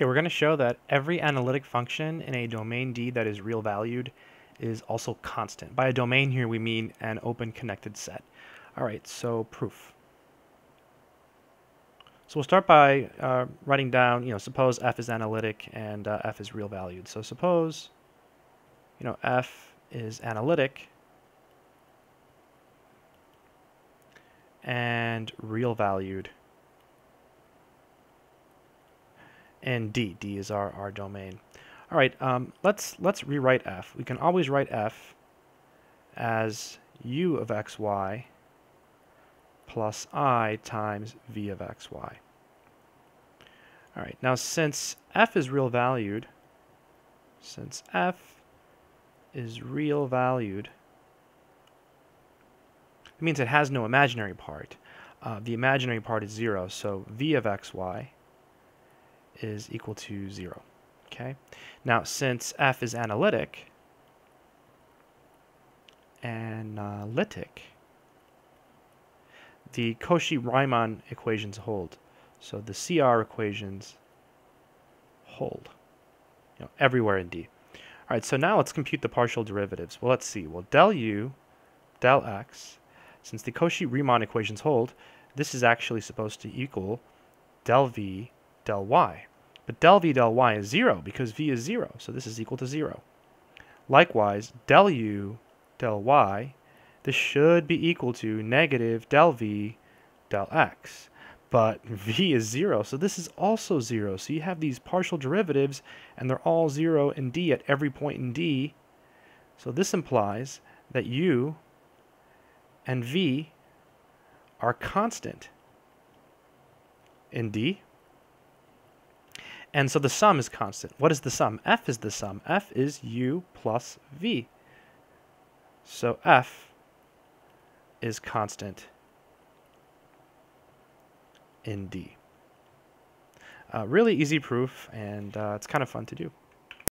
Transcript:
Okay, we're going to show that every analytic function in a domain D that is real valued is also constant. By a domain here, we mean an open connected set. All right, so proof. So we'll start by uh, writing down, you know, suppose f is analytic and uh, f is real valued. So suppose, you know, f is analytic and real valued and D. D is our, our domain. All right, um, let's, let's rewrite f. We can always write f as u of xy plus i times v of xy. All right, now since f is real valued, since f is real valued, it means it has no imaginary part. Uh, the imaginary part is 0, so v of xy is equal to 0. Okay. Now, since f is analytic, analytic, the Cauchy-Riemann equations hold. So the CR equations hold you know, everywhere in D. All right, so now let's compute the partial derivatives. Well, let's see. Well, del u, del x, since the Cauchy-Riemann equations hold, this is actually supposed to equal del v, del y. But del v del y is 0 because v is 0, so this is equal to 0. Likewise, del u del y, this should be equal to negative del v del x. But v is 0, so this is also 0. So you have these partial derivatives, and they're all 0 in d at every point in d. So this implies that u and v are constant in d. And so the sum is constant. What is the sum? F is the sum. F is u plus v. So F is constant in D. Uh, really easy proof, and uh, it's kind of fun to do.